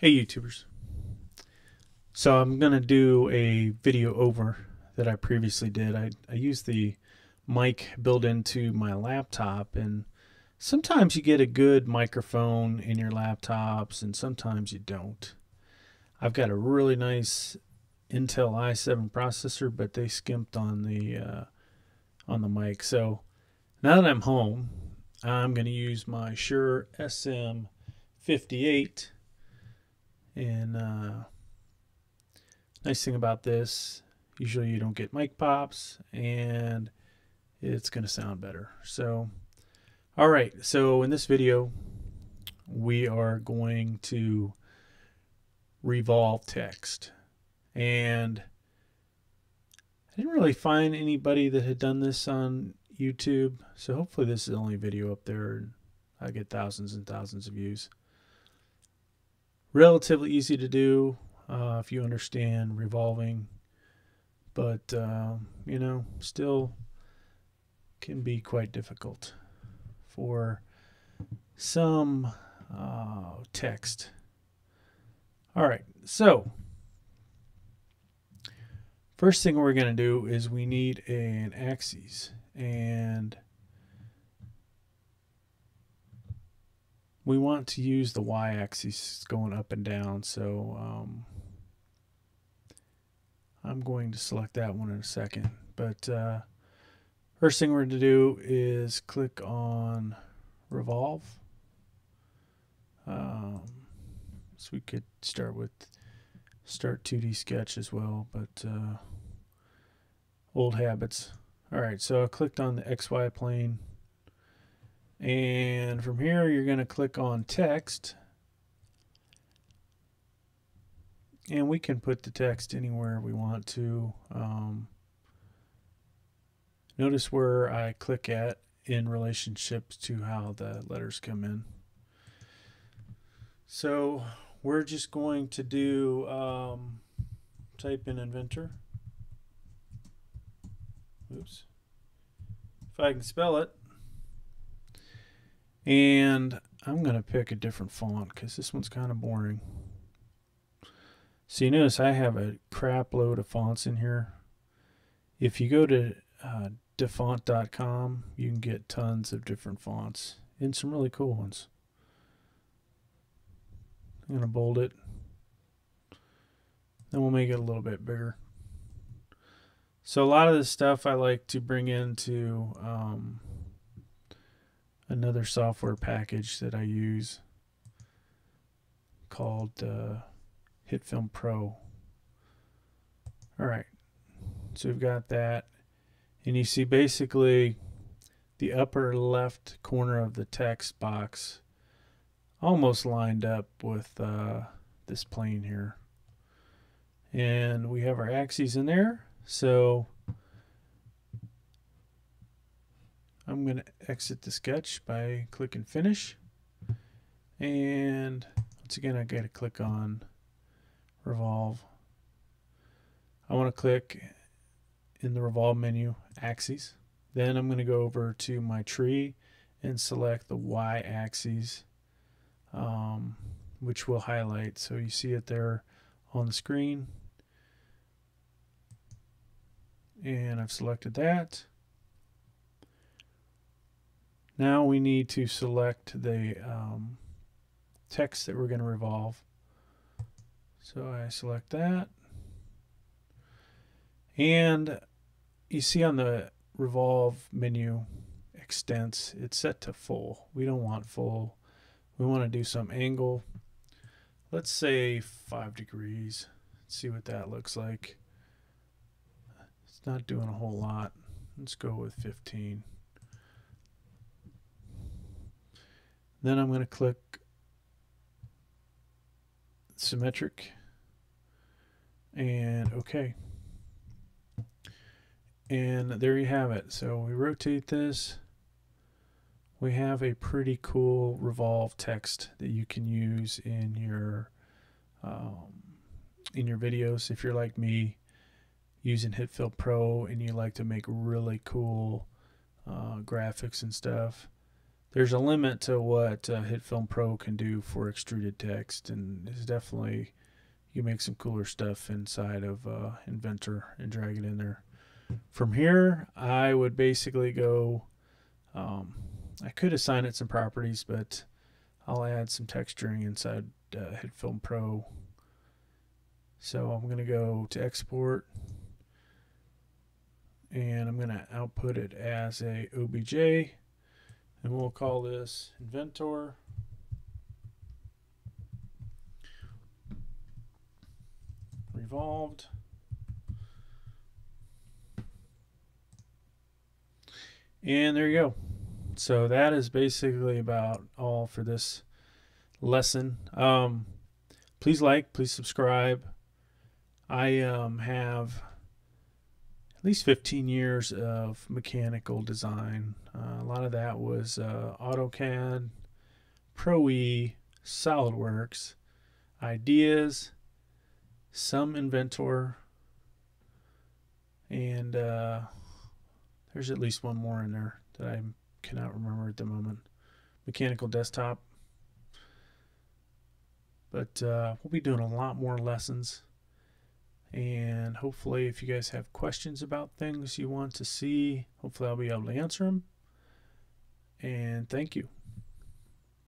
Hey YouTubers. So I'm going to do a video over that I previously did. I, I used the mic built into my laptop and sometimes you get a good microphone in your laptops and sometimes you don't. I've got a really nice Intel i7 processor but they skimped on the uh, on the mic. So now that I'm home I'm going to use my Shure SM58 and uh, nice thing about this, usually you don't get mic pops and it's going to sound better. So, all right. So in this video, we are going to revolve text. And I didn't really find anybody that had done this on YouTube. So hopefully this is the only video up there and I get thousands and thousands of views relatively easy to do uh, if you understand revolving, but uh, you know, still can be quite difficult for some uh, text. All right, so first thing we're going to do is we need an axis and we want to use the y-axis going up and down so um, I'm going to select that one in a second. But uh, first thing we're going to do is click on revolve. Um, so we could start with start 2d sketch as well but uh, old habits. Alright so I clicked on the XY plane and from here, you're going to click on text. And we can put the text anywhere we want to. Um, notice where I click at in relationship to how the letters come in. So we're just going to do um, type in inventor. Oops. If I can spell it. And I'm going to pick a different font because this one's kind of boring. So you notice I have a crap load of fonts in here. If you go to uh, dafont.com, you can get tons of different fonts and some really cool ones. I'm going to bold it. Then we'll make it a little bit bigger. So a lot of this stuff I like to bring into um, another software package that I use called uh, HitFilm Pro. All right, so we've got that, and you see basically the upper left corner of the text box almost lined up with uh, this plane here. And we have our axes in there, so I'm going to exit the sketch by clicking finish. And once again, I got to click on revolve. I want to click in the revolve menu axes. Then I'm going to go over to my tree and select the Y axis, um, which will highlight. So you see it there on the screen. And I've selected that. Now we need to select the um, text that we're going to revolve. So I select that. And you see on the revolve menu extents, it's set to full. We don't want full. We want to do some angle. Let's say 5 degrees. Let's see what that looks like. It's not doing a whole lot. Let's go with 15. Then I'm going to click symmetric and OK. And there you have it. So we rotate this. We have a pretty cool revolve text that you can use in your um, in your videos if you're like me using HitFilm Pro and you like to make really cool uh, graphics and stuff there's a limit to what uh, HitFilm Pro can do for extruded text, and it's definitely you make some cooler stuff inside of uh, Inventor and drag it in there. From here, I would basically go. Um, I could assign it some properties, but I'll add some texturing inside uh, HitFilm Pro. So I'm going to go to export and I'm going to output it as a OBJ and we'll call this inventor. Revolved. And there you go. So that is basically about all for this lesson. Um, please like please subscribe. I um, have least 15 years of mechanical design. Uh, a lot of that was uh, AutoCAD, Pro E, SolidWorks, I-DEAS, some Inventor, and uh, there's at least one more in there that I cannot remember at the moment. Mechanical desktop. But uh, we'll be doing a lot more lessons and hopefully, if you guys have questions about things you want to see, hopefully I'll be able to answer them. And thank you.